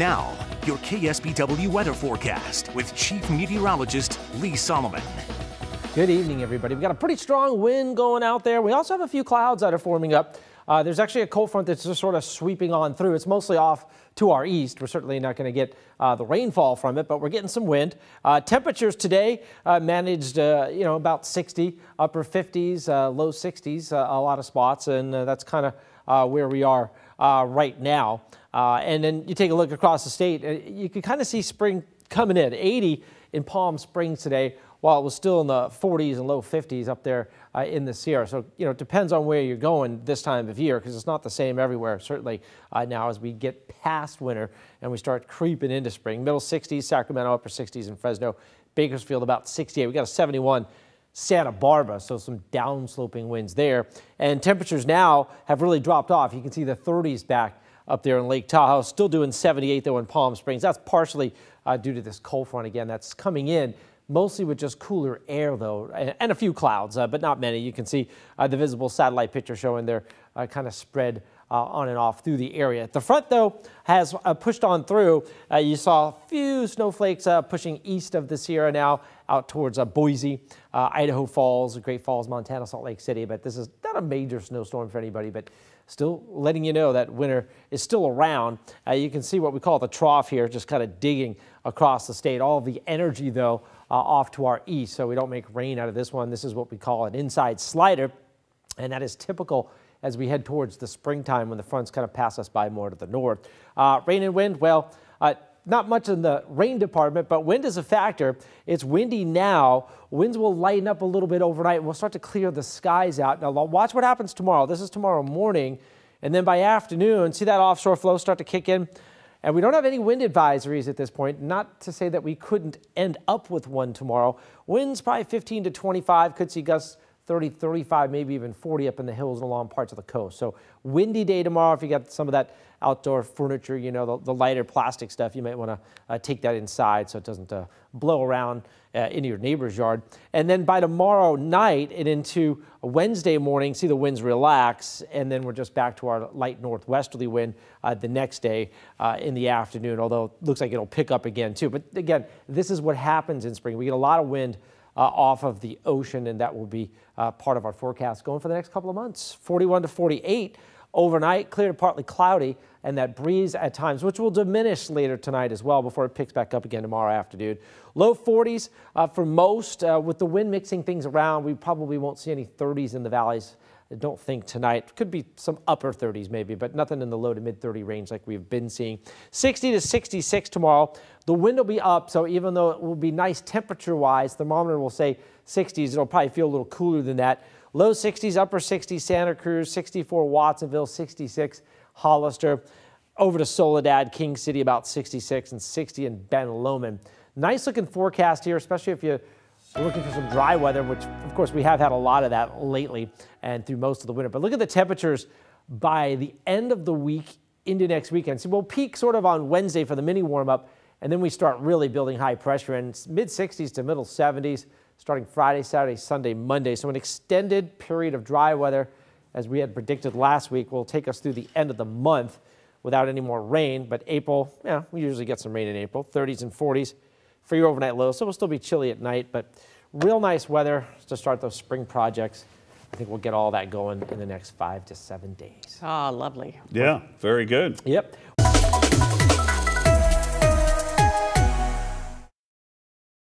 Now, your KSBW weather forecast with Chief Meteorologist Lee Solomon. Good evening, everybody. We've got a pretty strong wind going out there. We also have a few clouds that are forming up. Uh, there's actually a cold front that's just sort of sweeping on through. It's mostly off to our east. We're certainly not going to get uh, the rainfall from it, but we're getting some wind. Uh, temperatures today uh, managed, uh, you know, about 60, upper 50s, uh, low 60s, a lot of spots, and that's kind of where we are right now. And then you take a look across the state, you can kind of see spring coming in. 80 in Palm Springs today while it was still in the 40s and low 50s up there uh, in the Sierra. So, you know, it depends on where you're going this time of year because it's not the same everywhere, certainly uh, now as we get past winter and we start creeping into spring. Middle 60s, Sacramento, upper 60s in Fresno, Bakersfield about 68. We got a 71 Santa Barbara, so some downsloping winds there. And temperatures now have really dropped off. You can see the 30s back up there in Lake Tahoe, still doing 78 though in Palm Springs. That's partially uh, due to this cold front again that's coming in mostly with just cooler air, though, and a few clouds, uh, but not many. You can see uh, the visible satellite picture showing they're uh, kind of spread uh, on and off through the area. The front, though, has uh, pushed on through. Uh, you saw a few snowflakes pushing east of the Sierra now out towards Boise, Idaho Falls, Great Falls, Montana, Salt Lake City, but this is not a major snowstorm for anybody, but still letting you know that winter is still around. You can see what we call the trough here, just kind of digging across the state. All the energy, though, uh, off to our east, so we don't make rain out of this one. This is what we call an inside slider, and that is typical as we head towards the springtime when the fronts kind of pass us by more to the north. Uh, rain and wind, well, uh, not much in the rain department, but wind is a factor. It's windy now. Winds will lighten up a little bit overnight and we'll start to clear the skies out. Now, watch what happens tomorrow. This is tomorrow morning. And then by afternoon, see that offshore flow start to kick in? And we don't have any wind advisories at this point. Not to say that we couldn't end up with one tomorrow. Winds probably 15 to 25, could see gusts 30, 35, maybe even 40 up in the hills and along parts of the coast. So windy day tomorrow. If you got some of that outdoor furniture, you know, the, the lighter plastic stuff, you might want to uh, take that inside so it doesn't uh, blow around uh, into your neighbor's yard. And then by tomorrow night and into Wednesday morning, see the winds relax, and then we're just back to our light northwesterly wind uh, the next day uh, in the afternoon, although it looks like it'll pick up again too. But again, this is what happens in spring. We get a lot of wind uh, off of the ocean, and that will be uh, part of our forecast going for the next couple of months. 41 to 48 overnight, clear to partly cloudy, and that breeze at times, which will diminish later tonight as well before it picks back up again tomorrow afternoon. Low 40s uh, for most. Uh, with the wind mixing things around, we probably won't see any 30s in the valleys Don't think tonight. Could be some upper 30s maybe, but nothing in the low to mid 30 range like we've been seeing. 60 to 66 tomorrow. The wind will be up, so even though it will be nice temperature wise, thermometer will say 60s. It'll probably feel a little cooler than that. Low 60s, upper 60s, Santa Cruz, 64 Watsonville, 66 Hollister. Over to Soledad, King City about 66 and 60 in Ben Lomond. Nice looking forecast here, especially if you we're looking for some dry weather, which course we have had a lot of that lately and through most of the winter. But look at the temperatures by the end of the week into next weekend. So we'll peak sort of on Wednesday for the mini warm up, and then we start really building high pressure in mid 60s to middle 70s starting Friday, Saturday, Sunday, Monday. So an extended period of dry weather, as we had predicted last week, will take us through the end of the month without any more rain. But April, yeah, we usually get some rain in April, 30s and 40s for your overnight low. So we'll still be chilly at night, but real nice weather to start those spring projects. I think we'll get all that going in the next five to seven days. Ah, lovely. Yeah, very good. Yep.